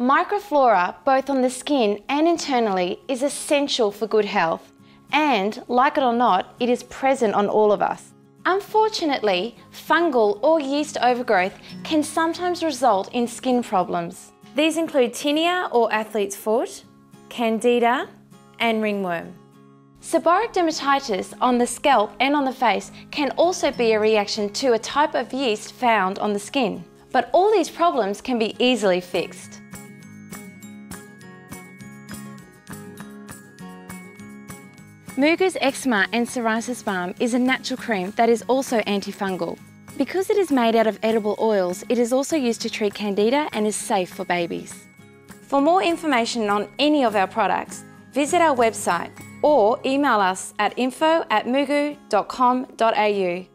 Microflora, both on the skin and internally, is essential for good health. And, like it or not, it is present on all of us. Unfortunately, fungal or yeast overgrowth can sometimes result in skin problems. These include tinea or athlete's foot, candida, and ringworm. Seborrheic dermatitis on the scalp and on the face can also be a reaction to a type of yeast found on the skin. But all these problems can be easily fixed. MooGoo's Eczema and Psoriasis Balm is a natural cream that is also antifungal. Because it is made out of edible oils, it is also used to treat candida and is safe for babies. For more information on any of our products, visit our website or email us at info at moogoo.com.au.